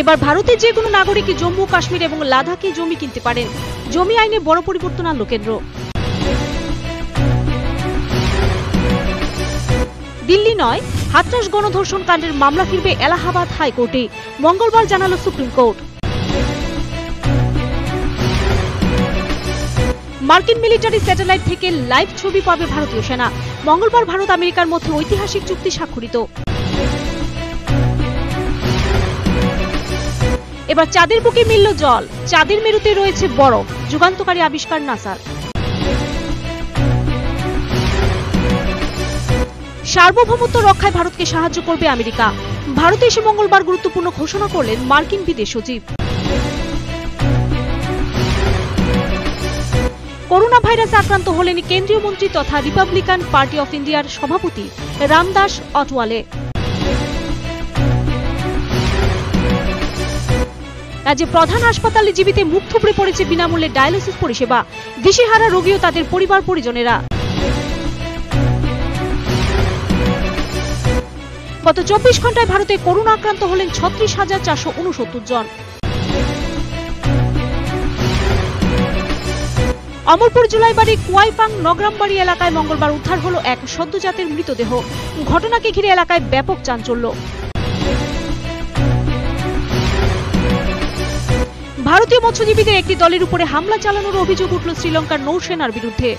এবার ভারতের যে কোনো নাগরিকই জম্মু, কাশ্মীর এবং লাদাখে জমি কিনতে পারেন। জমি আইনে বড় পরিবর্তন আনলো কেন্দ্র। দিল্লি নয়, হাতরাস গণধর্ষণ কাণ্ডের মামলা ফিরবে এলাহাবাদ হাইকোর্টে। মঙ্গলবার জানালো সুপ্রিম কোর্ট। মার্কিন মিলিটারি স্যাটেলাইট থেকে লাইভ ছবি পাবে ভারতীয় সেনা। মঙ্গলবার ভারত আমেরিকার মধ্যে ঐতিহাসিক চুক্তি স্বাক্ষরিত। এবার চাঁদের বুকে মিলল জল। চাঁদের মেরুতে রয়েছে বরফ। যুগান্তকারী আবিষ্কার নাসার। সার্বভৌমত্ব রক্ষায় ভারতকে সাহায্য করবে আমেরিকা। ভারতে এসে মঙ্গলবার গুরুত্বপূর্ণ ঘোষণা করলেন মার্কিন বিদেশ সচিব। করোনা ভাইরাসে আক্রান্ত হলেন কেন্দ্রীয় মন্ত্রী তথা রিপাবলিকান পার্টি অফ ইন্ডিয়ার সভাপতি রামদাস অটওয়ালে। রাজ্যে প্রধান হাসপাতালে জীবিতে মুখ থুবড়ে পড়েছে বিনামূল্যে ডায়ালিসিস পরিষেবা। দিশেহারা রোগী ও তাদের পরিবার পরিজনেরা। গত চব্বিশ ঘন্টায় ভারতে করোনা আক্রান্ত হলেন ছত্রিশ হাজার চারশো উনসত্তর জন। অমরপুর জুলাইবাড়ি কুয়াইপাং নগরামবাড়ি এলাকায় মঙ্গলবার উদ্ধার হলো এক সদ্যজাতের মৃতদেহ। ঘটনাকে ঘিরে এলাকায় ব্যাপক চাঞ্চল্য। ভারতীয় মৎস্যজীবীদের একটি দলের উপরে হামলা চালানোর অভিযোগ উঠল শ্রীলঙ্কার নৌসেনার বিরুদ্ধে।